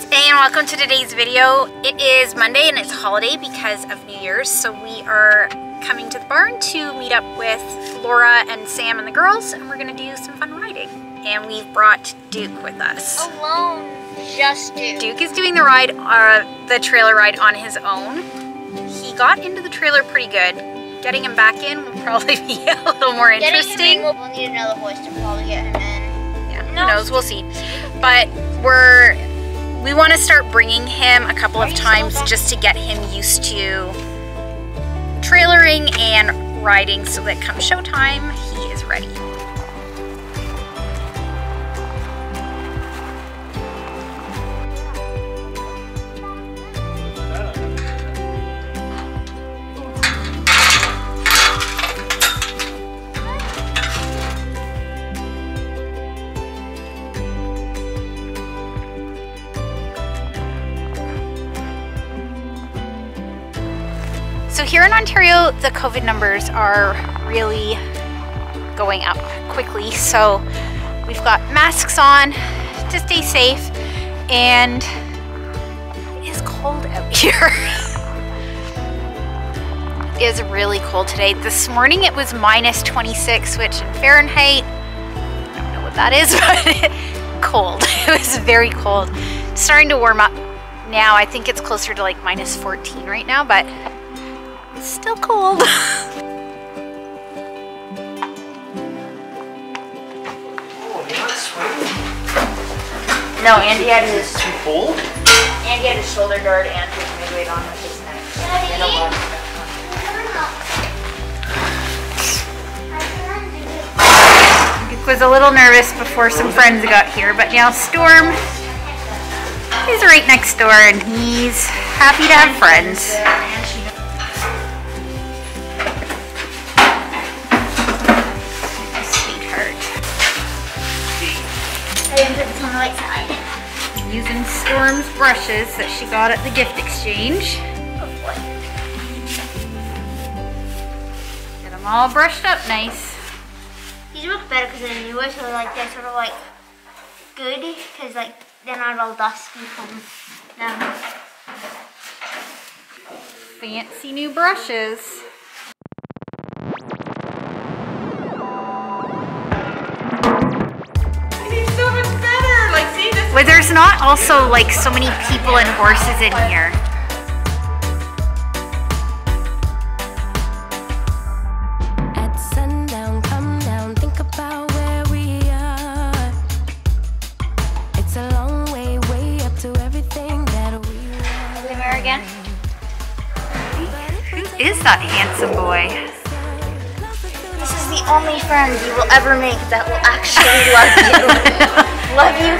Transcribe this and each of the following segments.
guys and welcome to today's video. It is Monday and it's a holiday because of New Year's so we are coming to the barn to meet up with Laura and Sam and the girls and we're gonna do some fun riding. And we've brought Duke with us. Alone, just Duke. Duke is doing the ride, uh, the trailer ride on his own. He got into the trailer pretty good. Getting him back in will probably be a little more interesting. Getting him in, we'll need another hoist to probably get him in. Yeah, No. who knows? We'll see. But we're we want to start bringing him a couple of times just to get him used to trailering and riding so that come showtime he is ready. So here in Ontario, the COVID numbers are really going up quickly. So we've got masks on to stay safe and it is cold out here. it is really cold today. This morning it was minus 26, which in Fahrenheit, I don't know what that is, but cold. It was very cold. Starting to warm up now. I think it's closer to like minus 14 right now, but it's still cold. Oh, you're not sweating? no, Andy had his Too cold? Andy had his shoulder guard and his midweight on with his neck. Duke was a little nervous before some friends got here, but now Storm is right next door and he's happy to have friends. Brushes that she got at the gift exchange. Oh. Get them all brushed up nice. These look better because they're newer, so like they're sort of like good because like they're not all dusty from them. Fancy new brushes. There's not also like so many people and horses in here. At sundown, come down, think about where we are. It's a long way, way up to everything that we want. The mirror again. Who is that handsome boy? This is the only friend you will ever make that will actually love you.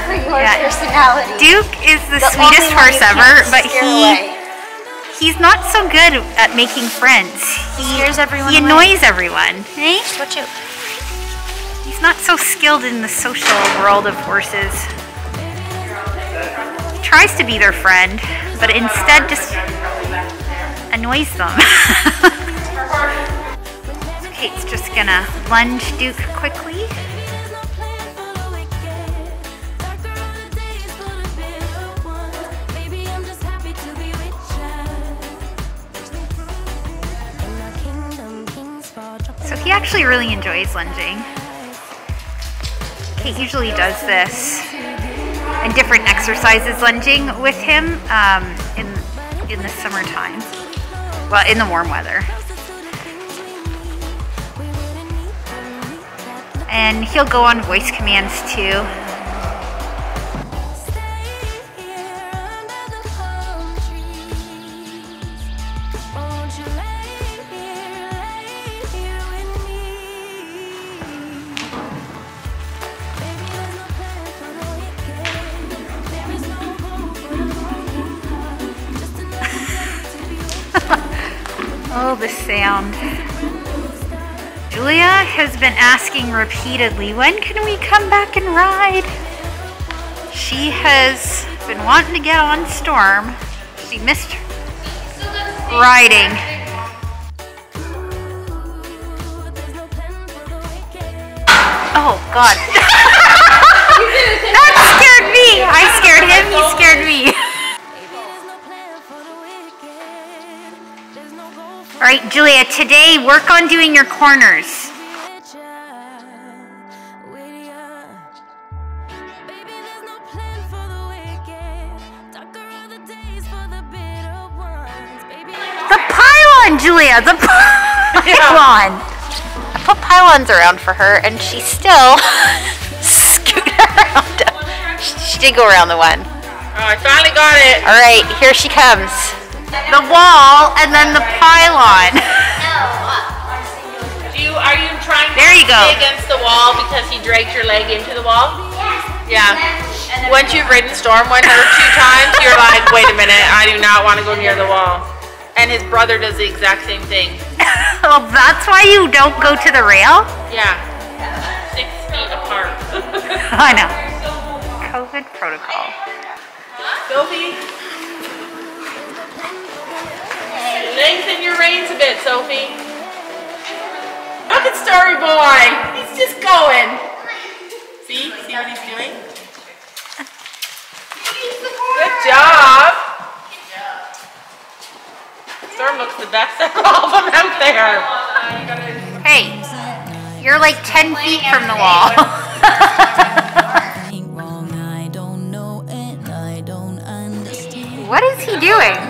love you for your Yeah. personality. Duke is the, The sweetest horse ever, but he away. he's not so good at making friends. He scares everyone He away. annoys everyone. Eh? Switch out. He's not so skilled in the social world of horses. He tries to be their friend, but instead just annoys them. Kate's just gonna lunge Duke quickly. He actually really enjoys lunging. Kate usually does this and different exercises lunging with him um, in in the summertime. Well, in the warm weather. And he'll go on voice commands too. The sound. Julia has been asking repeatedly, when can we come back and ride? She has been wanting to get on Storm. She missed riding. Oh God. that scared me. I scared him, he scared me. All right, Julia, today work on doing your corners. the with ya. Baby, there's no plan for the wicked. Darker are the days for the bitter ones. Baby, The pylon, Julia, the pylon. I put pylons around for her, and she still scooted around. She did go around the one. Oh, I finally got it. All right, here she comes. The wall and then the pylon. Do you, are you trying There you to go. against the wall because he dragged your leg into the wall? Yeah. Once you've ridden Stormwind her two times, you're like, wait a minute, I do not want to go near the wall. And his brother does the exact same thing. well, oh, that's why you don't go to the rail. Yeah. Six feet apart. I know. COVID protocol. Sophie? Lengthen your reins a bit, Sophie. Look at Story Boy. He's just going. See? See what he's doing? Good job. Storm looks the best out of all of them out there. Hey, you're like 10 feet from the wall. ain't wrong. I don't know and I don't understand. what is he doing?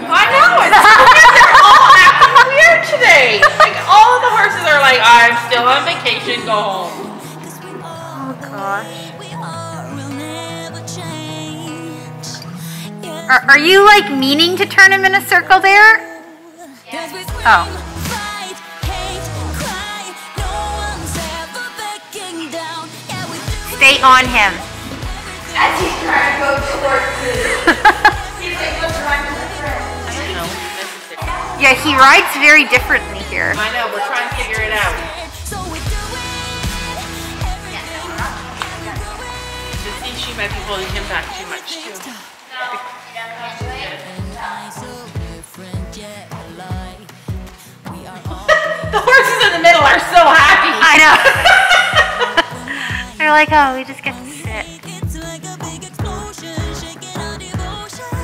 On go home. Oh gosh. Are, we'll never change. Yeah, Are, are you like meaning to turn him in a circle there? we scream, Oh. fight, hate, cry. No one's ever backing down. Yeah, we do Stay on him. As he's trying to go towards he's like, what's wrong with the friend? No, necessary. Yeah, he rides very differently here. I know, we're trying to figure it out. She might be holding him back too much too. And I so different yet alike. We are all The horses in the middle are so happy. I know. They're like, oh, we just get to sit. It's like a big explosion, shaking our devotion.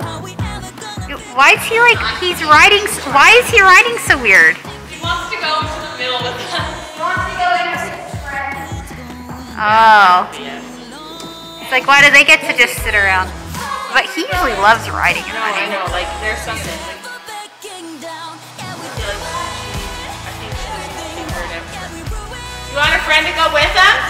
How we ever gonna Why is he like, he's riding, why is he riding so weird? He wants to go to the middle with us. He wants to go in with his friend. Oh. It's like, why do they get to just sit around? But he usually loves riding and No, I know, like there's something. Like, ever backing down? Yeah, we I feel like she, I think she doesn't think her You want a friend to go with us?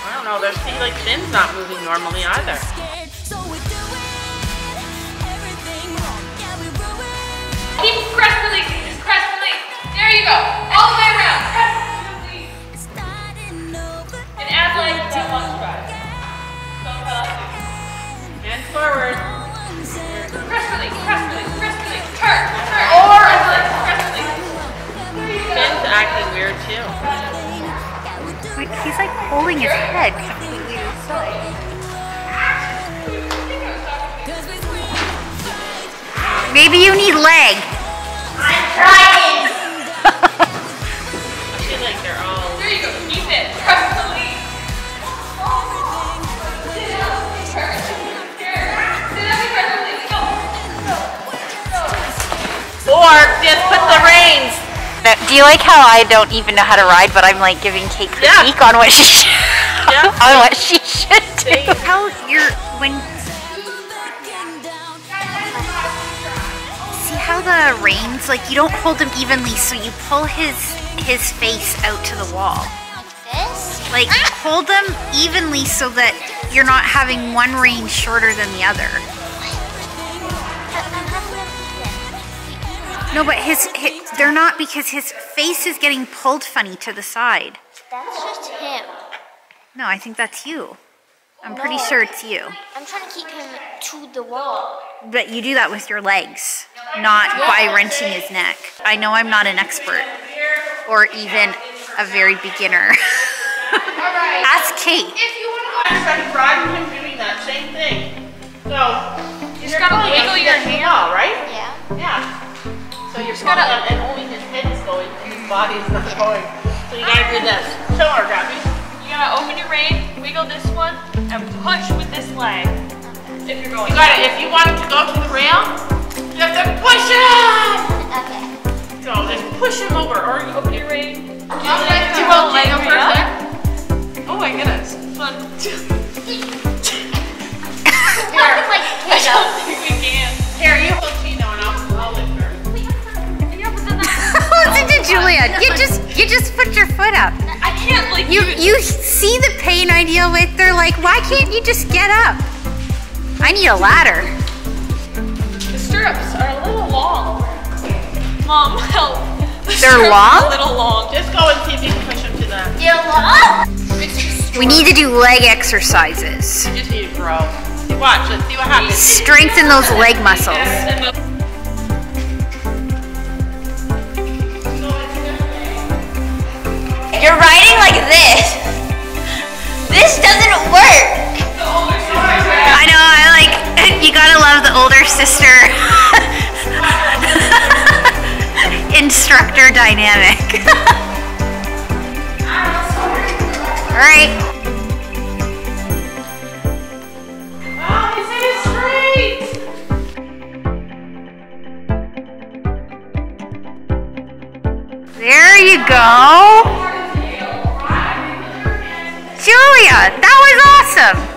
I don't know. There's see, like Finn's not moving normally either. scared, so we do it. Everything wrong, yeah, we ruin. Keep crest releasing, just crest release. There you go. All the way forward. Crest release, crest release, crest release. Turn, turn. Or crest release. Finn's acting weird too. Wait, he's like holding his head completely to the side. Maybe you need leg. I'm trying. I feel like they're all. There you go. Keep it. Go. Just put the reins. Do you like how I don't even know how to ride, but I'm like giving Kate Yeah. critique on what she should, Yeah. on what she should do? See? How you're when see how the reins like you don't hold them evenly, so you pull his his face out to the wall. This? Like hold them evenly so that you're not having one rein shorter than the other. No, but his, his they're not because his face is getting pulled funny to the side. That's just him. No, I think that's you. I'm pretty sure it's you. I'm trying to keep him to the wall. But you do that with your legs, not by wrenching his neck. I know I'm not an expert or even a very beginner. Ask Kate. If you want to I'm riding him doing that same thing. So you just gotta wiggle your hand, wall, right? Yeah. Yeah. So you're just gotta, and only his head is going, his body is not going. So you gotta do this. Show her, Gabby. You gotta open your rein, wiggle this one, and push with this leg. If you're going. You got it. If you want it to go to the rail, you have to push it. Okay. So just push him over, or you Open your rein. Do you want leg over there? Oh my goodness. Fun. two. It's like I don't think we can. Here, you Julia. You just you just put your foot up. I can't like You you see the pain I deal with. They're like, why can't you just get up? I need a ladder. The stirrups are a little long. Mom, help. The They're long? A little long. Just go and see if you can push them to the. You what? We need to do leg exercises. You just need to grow. Watch, let's see what happens. Strengthen those leg muscles. You're riding like this. This doesn't work. I know. I like. You gotta love the older sister instructor dynamic. All right. There you go. Julia, that was awesome.